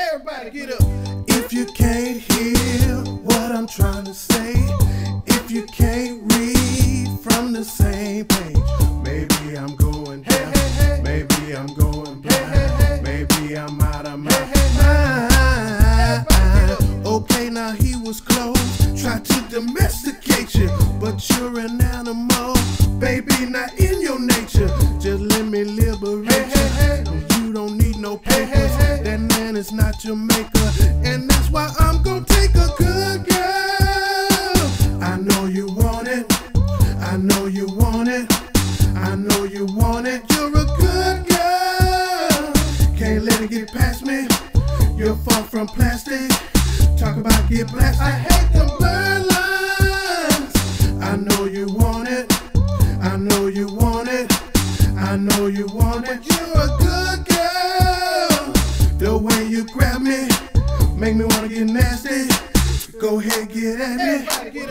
Everybody get up. If you can't hear what I'm trying to say, if you can't read from the same page, maybe I'm going down, maybe I'm going blind, maybe I'm out of my mind. Okay, now he was close, tried to domesticate you, but you're an animal, baby, not in your nature. Just let me liberate you. You don't need no papers. Is not maker, and that's why I'm gonna take a good girl. I know you want it. I know you want it. I know you want it. You're a good girl. Can't let it get past me. You're far from plastic. Talk about get blasted. I hate them blur lines. I know you want it. I know you want it. I know you want it. You're a good girl. The way you grab me, make me wanna get nasty. Go ahead, get at me.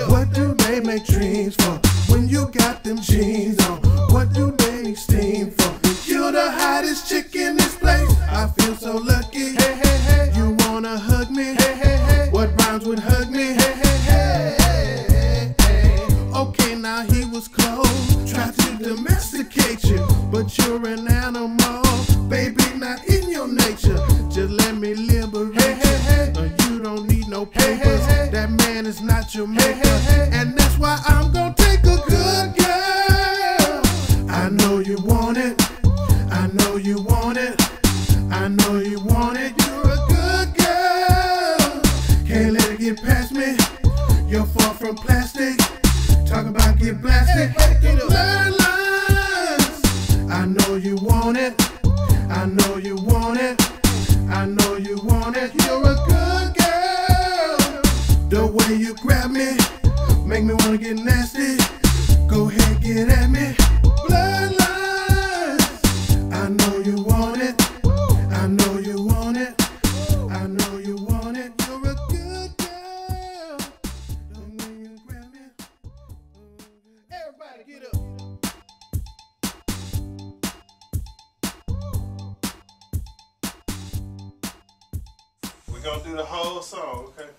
What do they make dreams for? When you got them jeans on, what do they steam for? You're the hottest chick in this place. I feel so lucky. Hey, hey, hey. You wanna hug me? Hey, hey, hey. What rhymes would hug me? Okay, now he was close. Tried to domesticate you, but you're an animal. Baby, not in your nature. Don't need no papers. That man is not your maker. And that's why I'm gonna take a good girl. I know you want it. I know you want it. I know you want it. You're a good girl. Can't let it get past me. You're far from plastic. Talk about get blasted. Blur lines. I know you want it. I know you want it. I know you want it. You're a good way you grab me, make me wanna get nasty. Go ahead, get at me. Blur lines. I know you want it. I know you want it. I know you want it. You're a good girl. You grab me. Everybody get up. We're gonna do the whole song, okay?